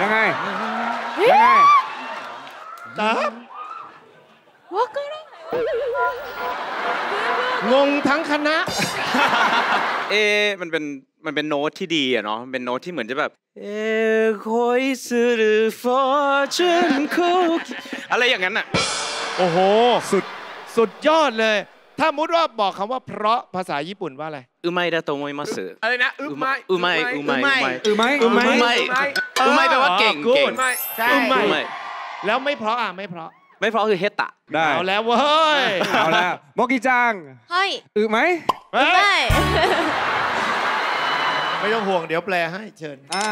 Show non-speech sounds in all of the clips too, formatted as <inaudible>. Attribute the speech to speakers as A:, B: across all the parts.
A: ยังไง ยังไง
B: จับว่าก
C: งงทั้งคณะ
D: เอ มันเป็น มันเป็นโน้ตที่ดีอะเนาะ เป็นโน้ตที่เหมือนจะแบบ เอคอยซื้อฟอร์ชนคุกอะไรอย่างนั้นอะ
C: โอ้โห สุด สุดยอดเลย ถ้ามุดว่าบอกคำว่าเพราะภาษาญี่ปุ่นว่าอะไร
D: อุไมดะโตโมยมัส
E: อะไรนะอึ
D: อุ
E: ไม
D: อุไมอุไมอุไม
A: อือไหม
C: อือไหม
D: อุไมอุไมแปลว่าเก่ง
C: อ๋อ
D: เก่ง
C: good
E: ไม่
B: ใช่
C: อึไม
D: อุไม
C: แล้วไม่เพราะอ่ะไม่เพราะ
D: ไม่เพราะคือเฮตะ
A: ได้
C: เอาแล้วเว้ย
A: เอาแล้วโมกิจัง
B: はい
A: อือไหม
C: เฮ้ย
B: はい
C: ไม่ต้องห่วงเดี๋ยวแปลให้เชิญ
A: อ่า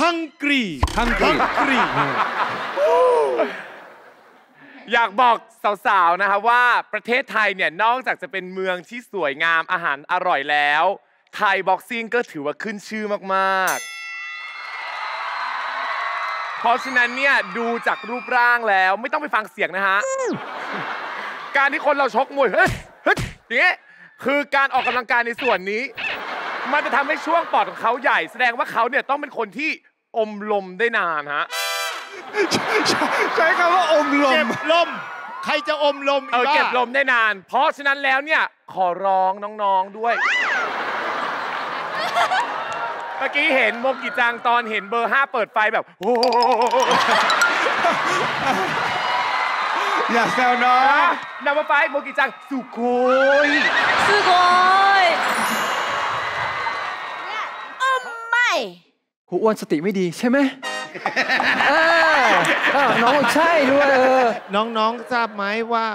C: ฮังกรี
A: ฮังกรี
C: กรี
E: อยากบอกสาวๆนะครับว่าประเทศไทยเนี่ยนอกจากจะเป็นเมืองที่สวยงามอาหารอร่อยแล้ว ไทยบ็อกซิ่งก็ถือว่าขึ้นชื่อมากๆ เพราะฉะนั้นเนี่ยดูจากรูปร่างแล้วไม่ต้องไปฟังเสียงนะฮะ การที่คนเราชกมวยเฮ้ยเฮ้ยอย่างเงี้ยคือการออกกำลังกายในส่วนนี้ มันจะทำให้ช่วงปอดของเขาใหญ่ แสดงว่าเขาเนี่ยต้องเป็นคนที่อมลมได้นานฮะ
A: ใช้คำว่าอมล
C: เก็
A: ม
C: บลม ใครจะอมลม
E: เออ
C: บ้า
E: เก็บลมได้นาน เพราะฉะนั้นแล้วเนี่ย ขอร้องน้องๆด้วย เมื่อกี้เห็นโมกิจังตอนเห็นเบอร์ 5 เปิดไฟแบบโอ้โห
A: อย่าแซวน้อง
E: นำมาไฟโมกิจังสุโคย
B: すごい
F: ครูอ้วนสติไม่ดีใช่ไหมเออเออน้องใช่ด้วยเออ
C: น้องๆทราบไหมว่า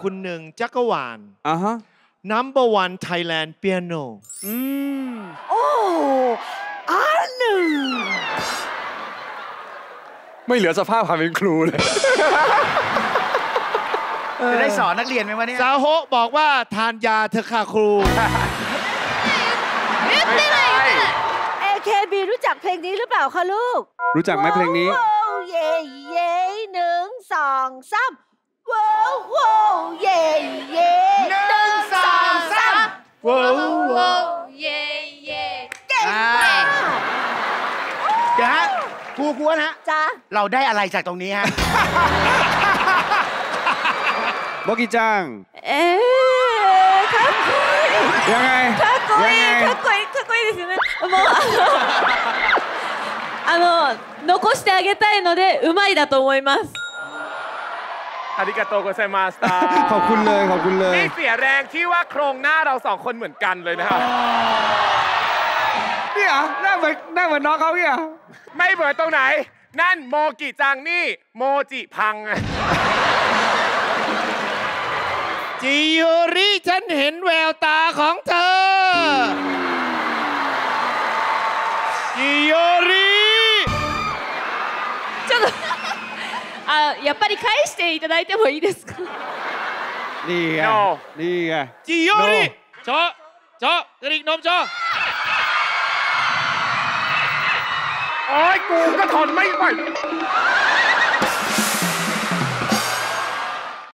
C: คุณหนึ่งจักรวาล
A: อ่าฮะ
C: number one Thailand piano
A: อืม
G: โอ้อาหนึ่ง
F: ไม่เหลือสภาพความเป็นครูเลย
G: จะได้สอนนักเรียนไหมวะเนี่ย
C: ซาโฮะบอกว่าทานยาเถอะค่ะค
G: รู จักเพลงนี้หรือเปล่าคะลูก
A: รู้จักไหมเพลงนี้
G: ว้าวเย่เย่หนึ่งสองสามว้าวว้าวเย่เย่หนึ่งสองสาม
B: โว้โว้เย่เย่
G: เก่งมาก
H: เดี๋ยวฮะครูครูนะฮะ
G: จ้า
H: เราได้อะไรจากตรงนี้ฮะ
A: โมกิจัง
B: えー、かっこいい
A: ยังไง
B: かっこいい
A: ยังไง
B: かっこいいかっこいいですよねもうあのあの 残してあげたいのでうまいだと思います
E: อาริกาโตโกไซมาสตา
A: ขอบคุณเลย ขอบคุณเลย
E: ไม่เสียแรงที่ว่าโครงหน้าเราสองคนเหมือนกันเลยนะครับ
A: เนี่ยหน้าเหมือนหน้าเหมือนน้องเขาเนี่ย
E: ไม่เหมือนตรงไหน นั่นโมกิจังนี่ โมจิพังอะ
C: จิโยริฉันเห็นแววตาของเธอ จิโยริ
B: ちょっと <laughs> あやっぱり返していただいてもいいですか
A: นี่ไง
E: โน
A: นี่ไง
C: จิโยริโชะโชะกระดิกนมโชะ
E: โอ้ยกูก็ทนไม่ไหว